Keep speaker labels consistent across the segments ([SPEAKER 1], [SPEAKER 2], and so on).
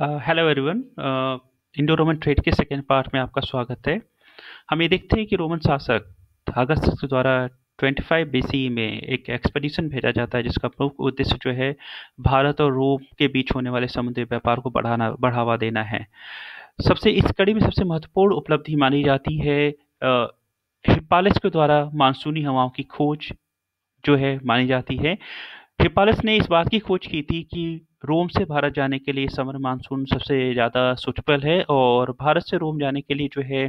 [SPEAKER 1] Hello everyone Indo Roman trade के second part में आपका स्वागत है। हम ये देखते हैं कि रोमन शासक अगस्त के द्वारा 25 बीसी में एक एक्सपेडिशन भेजा जाता है, जिसका प्रमुख उद्देश्य जो है भारत और रोम के बीच होने वाले समुद्री व्यापार को बढ़ाना, बढ़ावा देना है। सबसे इस कड़ी में सबसे महत्वपूर्ण उपलब्धि मानी जाती है हिपालस के द्वारा मानसूनी हवाओं की खोज जो है मानी जाती है। हिपालस ने इस बात की खोज की थी कि रोम से भारत जाने के लिए समर मानसून सबसे ज़्यादा सुटेबल है और भारत से रोम जाने के लिए जो है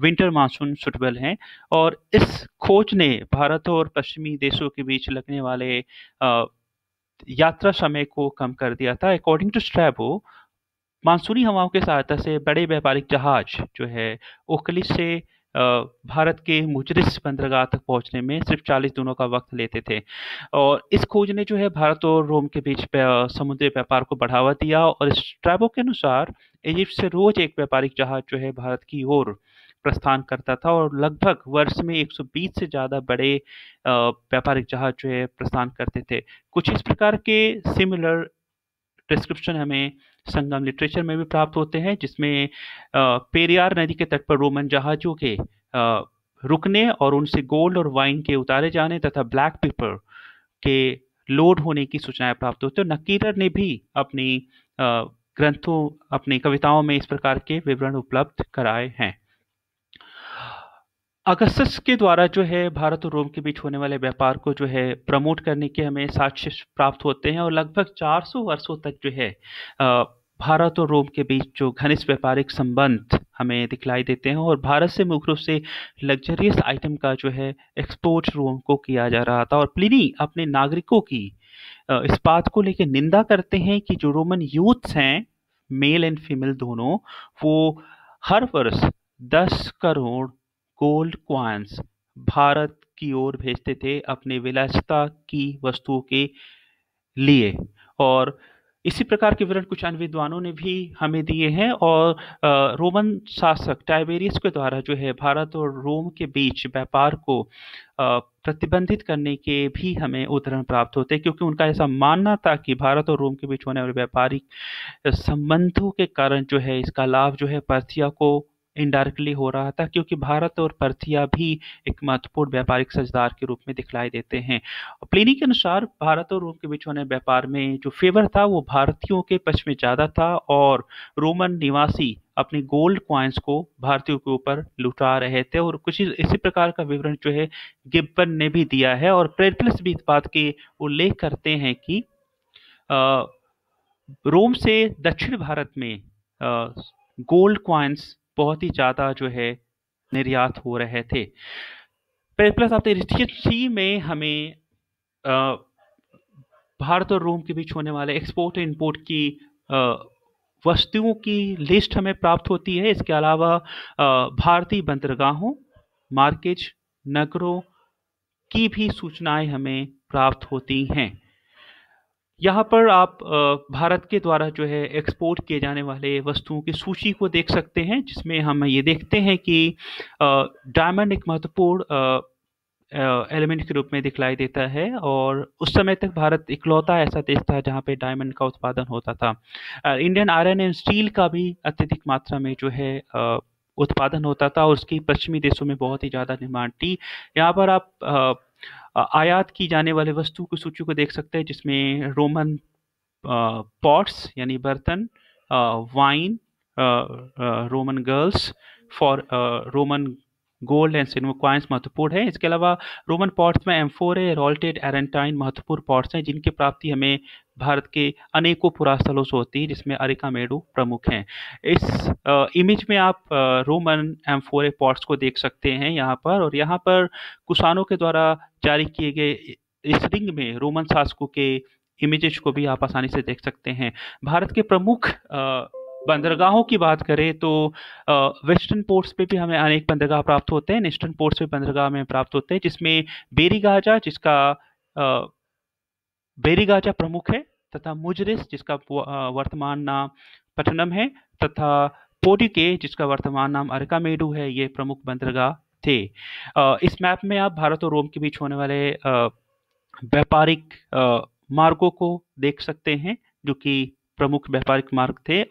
[SPEAKER 1] विंटर मानसून सुटेबल है। और इस खोज ने भारत और पश्चिमी देशों के बीच लगने वाले यात्रा समय को कम कर दिया था। अकॉर्डिंग टू स्ट्रैबो मानसूनी हवाओं के सहायता से बड़े व्यापारिक जहाज़ जो है ओकलिस से भारत के मुजरिस बंदरगाह तक पहुँचने में सिर्फ़ 40 दिनों का वक्त लेते थे। और इस खोज ने जो है भारत और रोम के बीच समुद्री व्यापार को बढ़ावा दिया और इस ट्रैबो के अनुसार इजिप्ट से रोज एक व्यापारिक जहाज़ जो है भारत की ओर प्रस्थान करता था और लगभग वर्ष में 120 से ज़्यादा बड़े व्यापारिक जहाज़ जो है प्रस्थान करते थे। कुछ इस प्रकार के सिमिलर डिस्क्रिप्शन हमें संगम लिटरेचर में भी प्राप्त होते हैं, जिसमें पेरियार नदी के तट पर रोमन जहाजों के रुकने और उनसे गोल्ड और वाइन के उतारे जाने तथा ब्लैक पेपर के लोड होने की सूचनाएँ प्राप्त होती है। नकीरर ने भी अपनी ग्रंथों, अपनी कविताओं में इस प्रकार के विवरण उपलब्ध कराए हैं। अगस्तस के द्वारा जो है भारत और रोम के बीच होने वाले व्यापार को जो है प्रमोट करने के हमें साक्ष्य प्राप्त होते हैं और लगभग 400 वर्षों तक जो है भारत और रोम के बीच जो घनिष्ठ व्यापारिक संबंध हमें दिखलाई देते हैं और भारत से मुख्य रूप से लग्जरियस आइटम का जो है एक्सपोर्ट रोम को किया जा रहा था और प्लिनी अपने नागरिकों की इस बात को लेकर निंदा करते हैं कि जो रोमन यूथ्स हैं मेल एंड फीमेल दोनों, वो हर वर्ष दस करोड़ गोल्ड क्वांस भारत की ओर भेजते थे अपने विलासिता की वस्तुओं के लिए। और इसी प्रकार के विवरण कुछ अन्य विद्वानों ने भी हमें दिए हैं और रोमन शासक टाइबेरियस के द्वारा जो है भारत और रोम के बीच व्यापार को प्रतिबंधित करने के भी हमें उदाहरण प्राप्त होते हैं, क्योंकि उनका ऐसा मानना था कि भारत और रोम के बीच होने वाले व्यापारिक संबंधों के कारण जो है इसका लाभ जो है पर्थिया को इनडायरेक्टली हो रहा था, क्योंकि भारत और पर्थिया भी एक महत्वपूर्ण व्यापारिक सजदार के रूप में दिखलाई देते हैं। प्लेनी के अनुसार भारत और रोम के बीच होने व्यापार में जो फेवर था, वो भारतीयों के पक्ष में ज़्यादा था और रोमन निवासी अपने गोल्ड क्वाइंस को भारतीयों के ऊपर लुटा रहे थे और कुछ इसी प्रकार का विवरण जो है गिब्बन ने भी दिया है और प्रेरप्लस भी इस बात के उल्लेख करते हैं कि रोम से दक्षिण भारत में गोल्ड क्वाइंस बहुत ही ज़्यादा जो है निर्यात हो रहे थे। प्लस आप सी में हमें भारत और रोम के बीच होने वाले एक्सपोर्ट इम्पोर्ट की वस्तुओं की लिस्ट हमें प्राप्त होती है। इसके अलावा भारतीय बंदरगाहों मार्केट नगरों की भी सूचनाएँ हमें प्राप्त होती हैं। यहाँ पर आप भारत के द्वारा जो है एक्सपोर्ट किए जाने वाले वस्तुओं की सूची को देख सकते हैं, जिसमें हम ये देखते हैं कि डायमंड एक महत्वपूर्ण एलिमेंट के रूप में दिखलाई देता है और उस समय तक भारत इकलौता ऐसा देश था जहाँ पे डायमंड का उत्पादन होता था। इंडियन आयरन एंड स्टील का भी अत्यधिक मात्रा में जो है उत्पादन होता था और उसकी पश्चिमी देशों में बहुत ही ज़्यादा डिमांड थी। यहाँ पर आप आयात की जाने वाले वस्तु की सूची को देख सकते हैं, जिसमें रोमन पॉट्स यानी बर्तन wine Roman girls for Roman gold and silver coins महत्वपूर्ण है। इसके अलावा रोमन पॉट्स में एम्फोरे रोल्टेड एरेंटाइन महत्वपूर्ण पॉट्स हैं जिनकी प्राप्ति हमें भारत के अनेकों पुरास्थलों से होती है जिसमें अरिका मेडू प्रमुख हैं। इस आ, इमेज में आप आ, रोमन एम्फोरे पॉट्स को देख सकते हैं यहाँ पर और यहाँ पर कुशानों के द्वारा जारी किए गए इस रिंग में रोमन शासकों के इमेजेस को भी आप आसानी से देख सकते हैं। भारत के प्रमुख बंदरगाहों की बात करें तो वेस्टर्न पोर्ट्स पे भी हमें अनेक बंदरगाह प्राप्त होते हैं। ईस्टर्न पोर्ट्स पे बंदरगाह में प्राप्त होते हैं, जिसमें बेरीगाजा जिसका बेरीगाजा प्रमुख है, तथा मुजरिस, जिसका वर्तमान नाम पटनम है, तथा पोडिके, जिसका वर्तमान नाम अरकामेडू है, ये प्रमुख बंदरगाह थे। इस मैप में आप भारत और रोम के बीच होने वाले व्यापारिक मार्गों को देख सकते हैं, जो कि प्रमुख व्यापारिक मार्ग थे